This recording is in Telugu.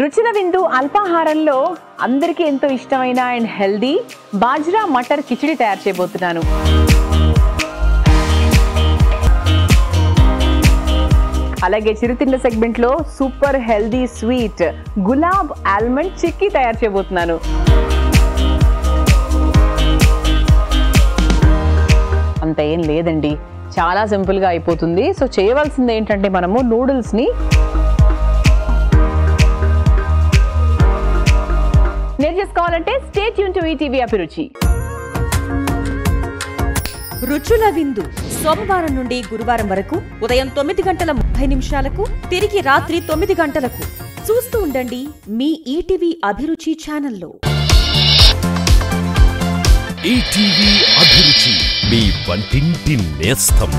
రుచిన విందు అల్పాహారంలో అందరికీ ఎంతో ఇష్టమైన అండ్ హెల్దీ బాజ్రా మటర్ కిచిడి తయారు చేయబోతున్నాను. అలాగే చిరుతిండ్ల సెగ్మెంట్లో super healthy sweet gulab almond chikki తయారు చేయబోతున్నాను. అంత ఏం లేదండి. చాలా సింపుల్గా అయిపోతుంది. సో చేయవలసింది ఏంటంటే మనము నూడిల్స్ని నేర్చేసుకోవాలంటే స్టేట్ యూన్ టు ఈటీవీ అభిరుచి. రుచుల విందు. సోమవారం నుండి గురువారం వరకు ఉదయం తొమ్మిది గంటల ముప్పై నిమిషాలకు తిరిగి రాత్రి తొమ్మిది గంటలకు. చూస్తూ ఉండండి మీ ఈటీవీ అభిరుచి ఛానల్లో. ఈటీవీ అభిరుచి మీ వంటింటి నేస్తం.